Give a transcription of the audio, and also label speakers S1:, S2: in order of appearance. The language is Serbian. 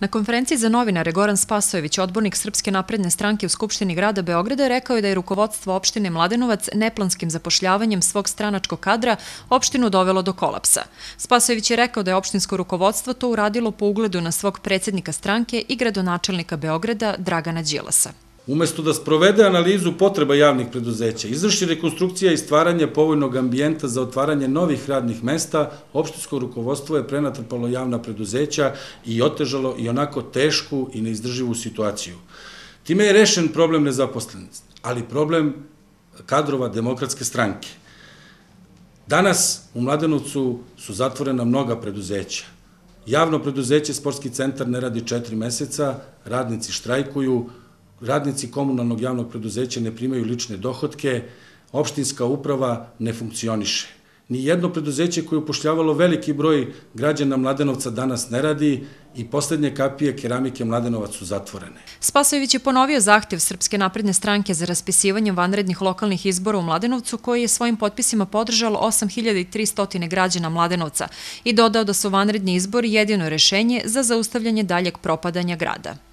S1: Na konferenciji za novinare Goran Spasojević, odbornik Srpske napredne stranke u Skupštini grada Beograda, rekao je da je rukovodstvo opštine Mladenovac neplanskim zapošljavanjem svog stranačkog kadra opštinu dovelo do kolapsa. Spasojević je rekao da je opštinsko rukovodstvo to uradilo po ugledu na svog predsednika stranke i gradonačelnika Beograda Dragana Đilasa.
S2: Umesto da sprovede analizu potreba javnih preduzeća, izvrši rekonstrukcija i stvaranje povoljnog ambijenta za otvaranje novih radnih mesta, opštinsko rukovodstvo je prenatrpalo javna preduzeća i otežalo i onako tešku i neizdrživu situaciju. Time je rešen problem nezaposlenosti, ali problem kadrova demokratske stranke. Danas u Mladenovcu su zatvorena mnoga preduzeća. Javno preduzeće Sportski centar ne radi četiri meseca, radnici štrajkuju, radnici komunalnog javnog preduzeća ne primaju lične dohodke, opštinska uprava ne funkcioniše. Ni jedno preduzeće koje je upošljavalo veliki broj građana Mladenovca danas ne radi i poslednje kapije keramike Mladenovac su zatvorene.
S1: Spasojević je ponovio zahtev Srpske napredne stranke za raspisivanje vanrednih lokalnih izbora u Mladenovcu koji je svojim potpisima podržalo 8300 građana Mladenovca i dodao da su vanredni izbori jedino rešenje za zaustavljanje daljeg propadanja grada.